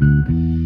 Mm-hmm.